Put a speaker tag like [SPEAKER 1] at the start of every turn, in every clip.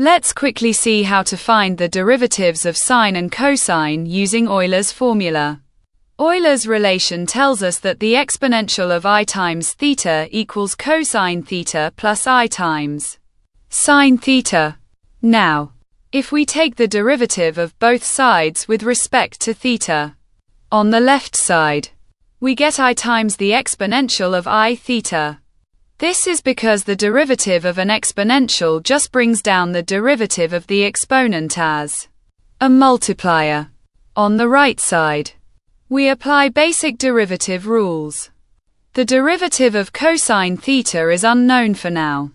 [SPEAKER 1] Let's quickly see how to find the derivatives of sine and cosine using Euler's formula. Euler's relation tells us that the exponential of i times theta equals cosine theta plus i times sine theta. Now, if we take the derivative of both sides with respect to theta, on the left side, we get i times the exponential of i theta. This is because the derivative of an exponential just brings down the derivative of the exponent as a multiplier. On the right side, we apply basic derivative rules. The derivative of cosine theta is unknown for now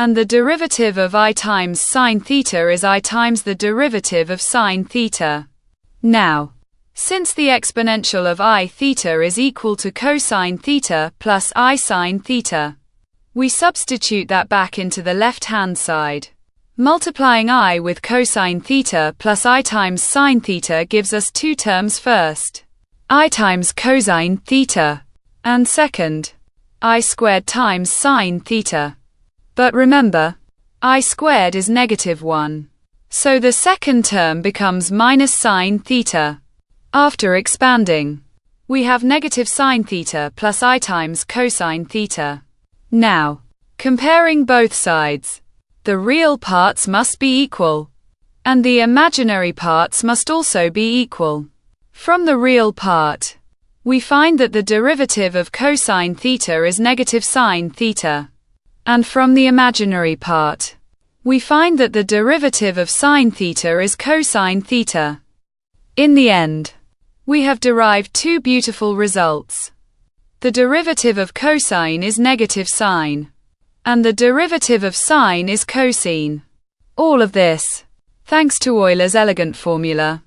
[SPEAKER 1] and the derivative of i times sine theta is i times the derivative of sine theta. Now, since the exponential of i theta is equal to cosine theta plus i sine theta, we substitute that back into the left-hand side. Multiplying i with cosine theta plus i times sine theta gives us two terms first. i times cosine theta. And second, i squared times sine theta. But remember, i squared is negative 1. So the second term becomes minus sine theta. After expanding, we have negative sine theta plus i times cosine theta. Now, comparing both sides, the real parts must be equal, and the imaginary parts must also be equal. From the real part, we find that the derivative of cosine theta is negative sine theta. And from the imaginary part, we find that the derivative of sine theta is cosine theta. In the end, we have derived two beautiful results. The derivative of cosine is negative sine, and the derivative of sine is cosine. All of this, thanks to Euler's elegant formula.